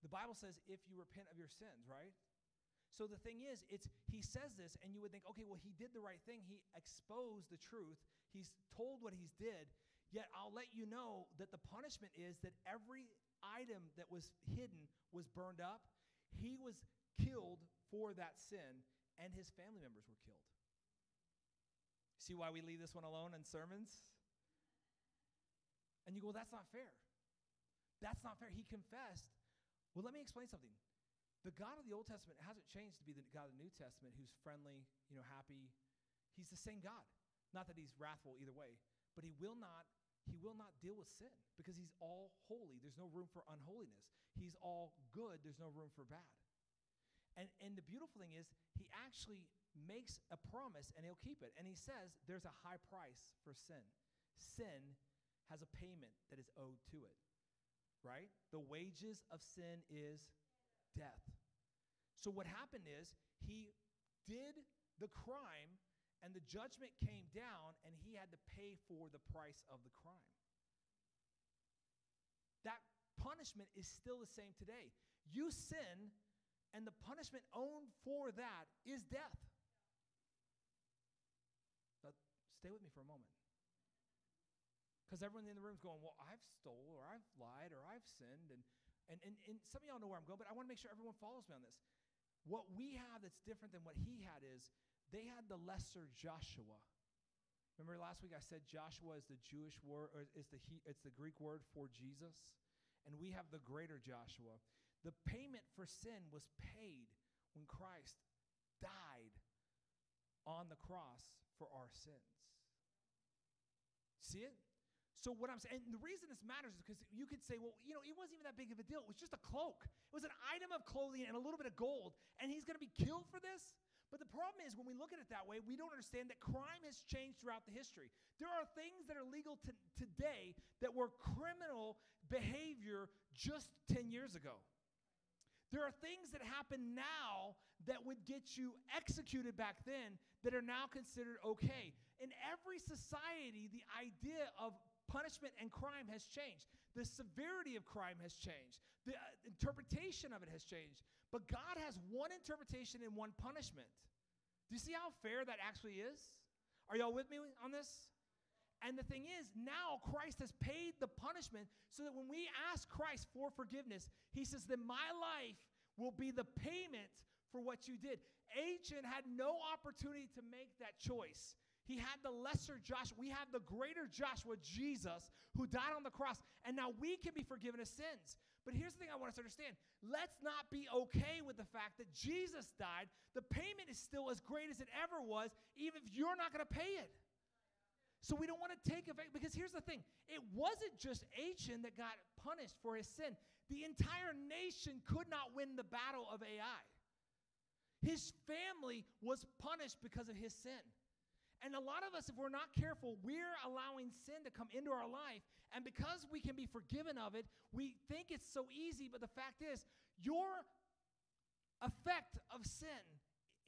The Bible says if you repent of your sins, right? So the thing is, it's he says this, and you would think, okay, well, he did the right thing. He exposed the truth. He's told what he's did. Yet I'll let you know that the punishment is that every item that was hidden was burned up. He was killed for that sin, and his family members were killed. See why we leave this one alone in sermons? And you go, well, that's not fair. That's not fair. He confessed. Well, let me explain something. The God of the Old Testament hasn't changed to be the God of the New Testament who's friendly, you know, happy. He's the same God. Not that he's wrathful either way, but he will not he will not deal with sin because he's all holy. There's no room for unholiness. He's all good. There's no room for bad. And and the beautiful thing is he actually makes a promise and he'll keep it. And he says there's a high price for sin. Sin has a payment that is owed to it, right? The wages of sin is death. So what happened is he did the crime and the judgment came down, and he had to pay for the price of the crime. That punishment is still the same today. You sin, and the punishment owned for that is death. Now, stay with me for a moment. Because everyone in the room is going, Well, I've stole, or I've lied, or I've sinned. And, and, and, and some of y'all know where I'm going, but I want to make sure everyone follows me on this. What we have that's different than what he had is they had the lesser Joshua. Remember last week I said Joshua is the Jewish word, or is the he, it's the Greek word for Jesus, and we have the greater Joshua. The payment for sin was paid when Christ died on the cross for our sins. See it? So what I'm saying, and the reason this matters is because you could say, well, you know, it wasn't even that big of a deal. It was just a cloak. It was an item of clothing and a little bit of gold, and he's going to be killed for this? But the problem is, when we look at it that way, we don't understand that crime has changed throughout the history. There are things that are legal to, today that were criminal behavior just 10 years ago. There are things that happen now that would get you executed back then that are now considered okay. In every society, the idea of punishment and crime has changed. The severity of crime has changed. The uh, interpretation of it has changed. But God has one interpretation and one punishment. Do you see how fair that actually is? Are y'all with me on this? And the thing is, now Christ has paid the punishment so that when we ask Christ for forgiveness, he says that my life will be the payment for what you did. Achan had no opportunity to make that choice. He had the lesser Joshua. We have the greater Joshua, Jesus, who died on the cross. And now we can be forgiven of sins. But here's the thing I want us to understand let's not be okay with the fact that Jesus died. The payment is still as great as it ever was, even if you're not going to pay it. So we don't want to take effect because here's the thing it wasn't just Achan that got punished for his sin, the entire nation could not win the battle of Ai. His family was punished because of his sin. And a lot of us, if we're not careful, we're allowing sin to come into our life. And because we can be forgiven of it, we think it's so easy. But the fact is, your effect of sin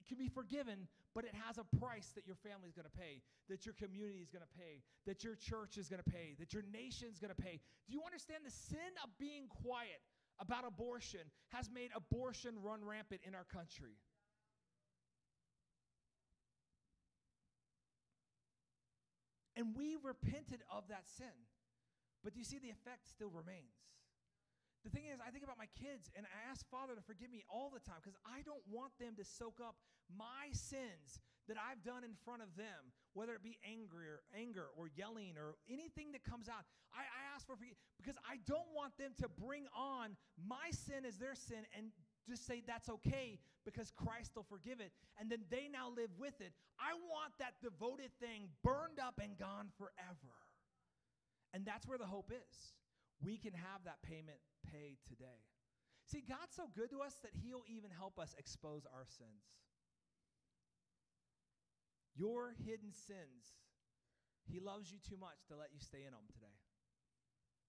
can be forgiven, but it has a price that your family is going to pay, that your community is going to pay, that your church is going to pay, that your nation is going to pay. Do you understand the sin of being quiet about abortion has made abortion run rampant in our country? And we repented of that sin. But do you see the effect still remains? The thing is, I think about my kids and I ask Father to forgive me all the time because I don't want them to soak up my sins that I've done in front of them, whether it be anger, anger or yelling or anything that comes out. I, I ask for forgiveness because I don't want them to bring on my sin as their sin and just say that's okay because Christ will forgive it. And then they now live with it. I want that devoted thing burned up and gone forever. And that's where the hope is. We can have that payment paid today. See, God's so good to us that He'll even help us expose our sins. Your hidden sins, He loves you too much to let you stay in them today.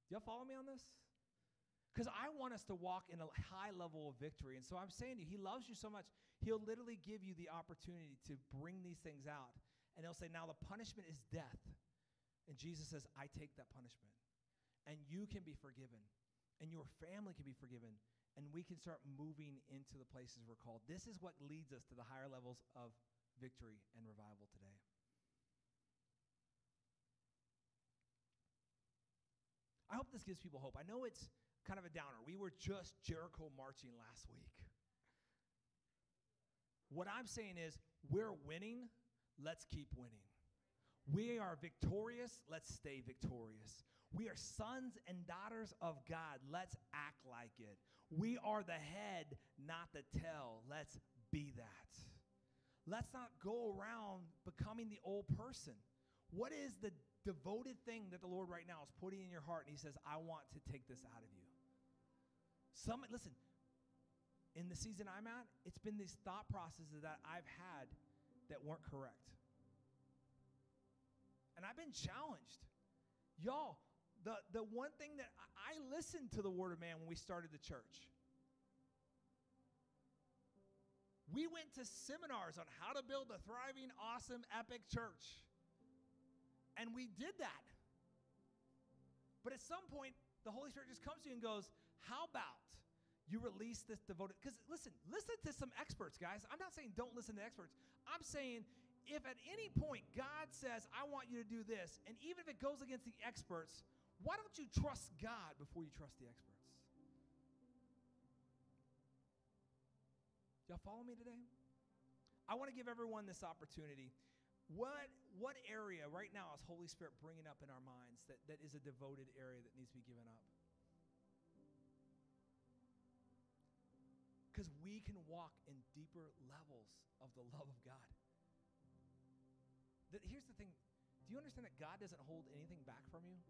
Do y'all follow me on this? Because I want us to walk in a high level of victory. And so I'm saying to you, He loves you so much, He'll literally give you the opportunity to bring these things out. And He'll say, Now the punishment is death. And Jesus says, I take that punishment. And you can be forgiven and your family can be forgiven, and we can start moving into the places we're called. This is what leads us to the higher levels of victory and revival today. I hope this gives people hope. I know it's kind of a downer. We were just Jericho marching last week. What I'm saying is, we're winning, let's keep winning. We are victorious, let's stay victorious. We are sons and daughters of God. Let's act like it. We are the head, not the tail. Let's be that. Let's not go around becoming the old person. What is the devoted thing that the Lord right now is putting in your heart? And He says, I want to take this out of you. Some, listen, in the season I'm at, it's been these thought processes that I've had that weren't correct. And I've been challenged. Y'all, the, the one thing that I, I listened to the word of man when we started the church. We went to seminars on how to build a thriving, awesome, epic church. And we did that. But at some point, the Holy Spirit just comes to you and goes, How about you release this devoted? Because listen, listen to some experts, guys. I'm not saying don't listen to experts. I'm saying if at any point God says, I want you to do this, and even if it goes against the experts, why don't you trust God before you trust the experts? Y'all follow me today? I want to give everyone this opportunity. What, what area right now is Holy Spirit bringing up in our minds that, that is a devoted area that needs to be given up? Because we can walk in deeper levels of the love of God. That, here's the thing do you understand that God doesn't hold anything back from you?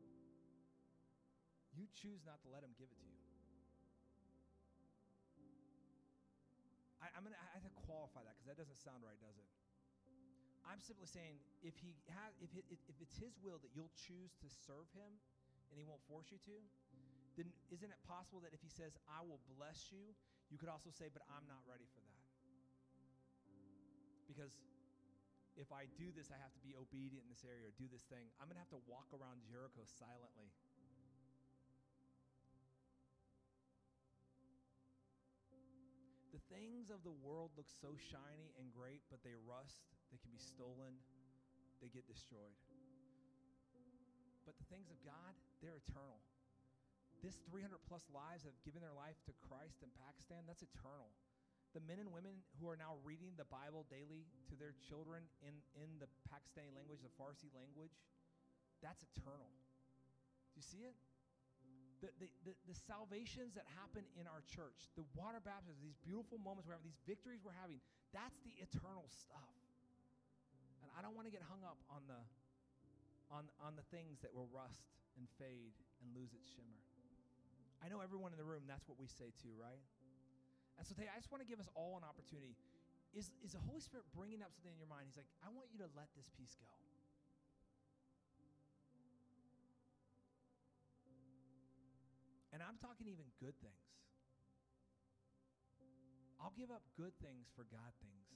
You choose not to let Him give it to you. I, am gonna I have to qualify that because that doesn't sound right, does it? I'm simply saying if he has if it, if it's his will that you'll choose to serve him and he won't force you to, then isn't it possible that if he says I will bless you, you could also say but I'm not ready for that. Because if I do this, I have to be obedient in this area or do this thing. I'm going to have to walk around Jericho silently The things of the world look so shiny and great, but they rust, they can be stolen, they get destroyed. But the things of God, they're eternal. This 300 plus lives that have given their life to Christ in Pakistan, that's eternal. The men and women who are now reading the Bible daily to their children in, in the Pakistani language, the Farsi language, that's eternal. Do you see it? the, the, the, the, salvations that happen in our church, the water baptisms, these beautiful moments we're having, these victories we're having, that's the eternal stuff. And I don't want to get hung up on the, on, on the things that will rust and fade and lose its shimmer. I know everyone in the room, that's what we say too, right? And so today, I just want to give us all an opportunity. Is, is the Holy Spirit bringing up something in your mind? He's like, I want you to let this piece go. And I'm talking even good things. I'll give up good things for God things.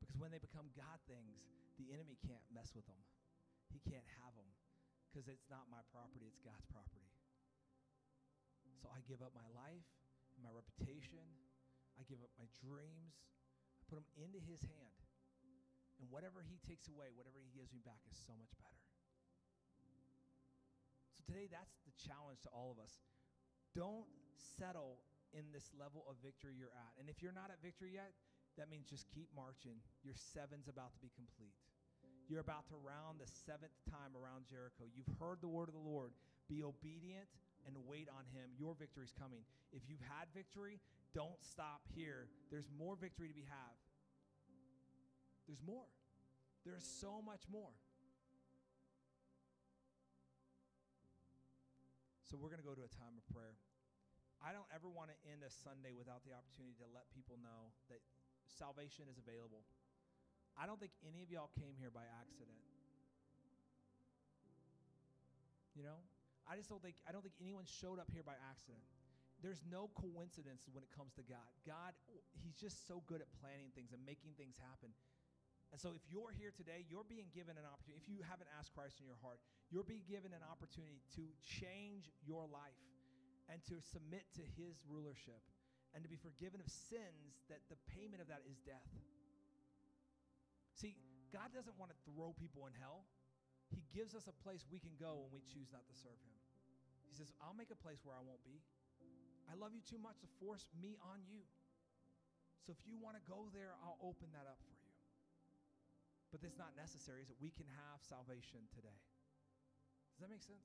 Because when they become God things, the enemy can't mess with them. He can't have them because it's not my property, it's God's property. So I give up my life, my reputation, I give up my dreams, I put them into His hand. And whatever He takes away, whatever He gives me back is so much better. So today, that's the challenge to all of us. Don't settle in this level of victory you're at. And if you're not at victory yet, that means just keep marching. Your seven's about to be complete. You're about to round the seventh time around Jericho. You've heard the word of the Lord. Be obedient and wait on him. Your victory's coming. If you've had victory, don't stop here. There's more victory to be had. There's more. There's so much more. So we're going to go to a time of prayer. I don't ever want to end a Sunday without the opportunity to let people know that salvation is available. I don't think any of y'all came here by accident. You know? I just don't think I don't think anyone showed up here by accident. There's no coincidence when it comes to God. God, he's just so good at planning things and making things happen. And so if you're here today, you're being given an opportunity. If you haven't asked Christ in your heart, you're being given an opportunity to change your life and to submit to his rulership and to be forgiven of sins that the payment of that is death. See, God doesn't want to throw people in hell. He gives us a place we can go when we choose not to serve him. He says, I'll make a place where I won't be. I love you too much to force me on you. So if you want to go there, I'll open that up for you but that's not necessary, is that we can have salvation today. Does that make sense?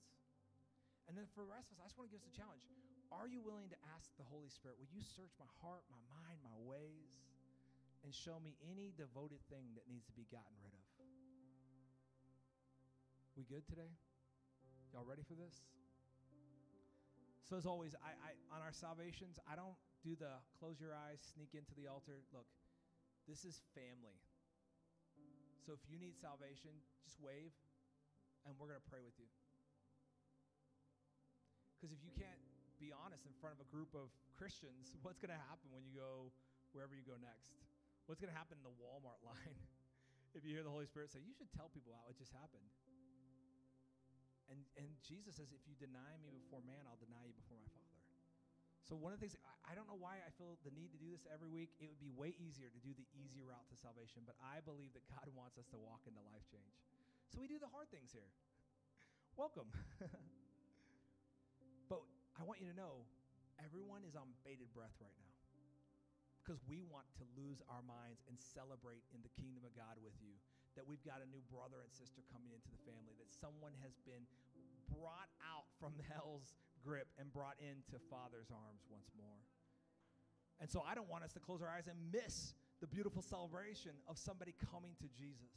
And then for the rest of us, I just want to give us a challenge. Are you willing to ask the Holy Spirit, will you search my heart, my mind, my ways, and show me any devoted thing that needs to be gotten rid of? We good today? Y'all ready for this? So as always, I, I on our salvations, I don't do the close your eyes, sneak into the altar. Look, this is family. So if you need salvation, just wave and we're going to pray with you. Because if you can't be honest in front of a group of Christians, what's going to happen when you go wherever you go next? What's going to happen in the Walmart line if you hear the Holy Spirit say, You should tell people it just happened? And, and Jesus says, If you deny me before man, I'll deny you before my Father. So, one of the things, I, I don't know why I feel the need to do this every week. It would be way easier to do the easy route to salvation, but I believe that God wants us to walk into life change. So, we do the hard things here. Welcome. but I want you to know everyone is on bated breath right now because we want to lose our minds and celebrate in the kingdom of God with you. That we've got a new brother and sister coming into the family, that someone has been brought out from hell's grip and brought into Father's arms once more. And so I don't want us to close our eyes and miss the beautiful celebration of somebody coming to Jesus.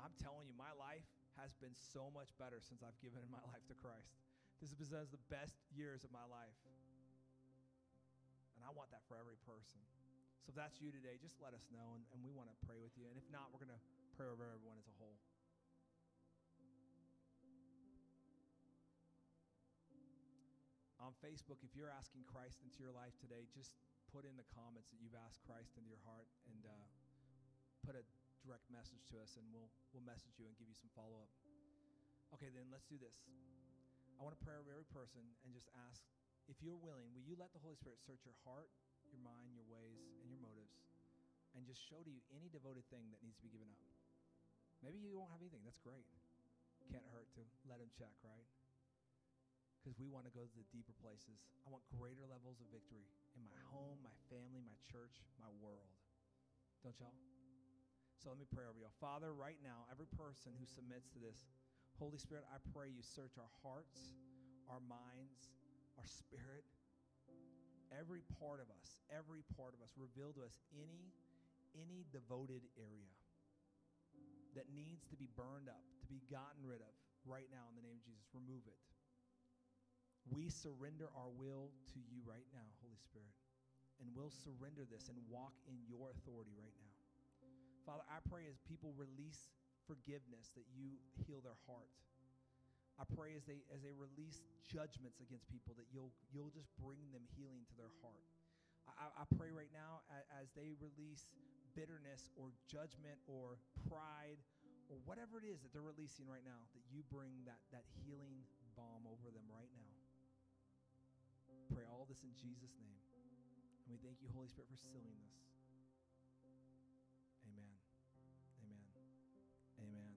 I'm telling you, my life has been so much better since I've given my life to Christ. This has been the best years of my life. And I want that for every person. So if that's you today, just let us know, and, and we want to pray with you. And if not, we're going to pray over everyone as a whole. On Facebook, if you're asking Christ into your life today, just put in the comments that you've asked Christ into your heart and uh, put a direct message to us, and we'll, we'll message you and give you some follow up. Okay, then let's do this. I want to pray over every person and just ask if you're willing, will you let the Holy Spirit search your heart, your mind, your ways, and just show to you any devoted thing that needs to be given up? Maybe you won't have anything. That's great. Can't hurt to let Him check, right? Because we want to go to the deeper places. I want greater levels of victory in my home, my family, my church, my world. Don't y'all? So let me pray over y'all. Father, right now, every person who submits to this, Holy Spirit, I pray you search our hearts, our minds, our spirit, every part of us, every part of us, reveal to us any, any devoted area that needs to be burned up, to be gotten rid of right now in the name of Jesus. Remove it. We surrender our will to you right now, Holy Spirit, and we'll surrender this and walk in your authority right now. Father, I pray as people release forgiveness that you heal their heart. I pray as they as they release judgments against people that you'll you'll just bring them healing to their heart. I, I pray right now as, as they release bitterness or judgment or pride or whatever it is that they're releasing right now, that you bring that that healing balm over them right now. Pray all this in Jesus' name. And we thank you, Holy Spirit, for sealing this. Amen. Amen. Amen.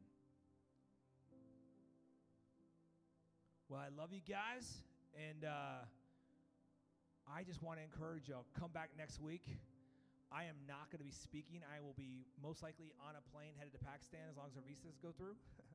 Well, I love you guys, and uh, I just want to encourage y'all. Come back next week. I am not going to be speaking. I will be most likely on a plane headed to Pakistan as long as our visas go through.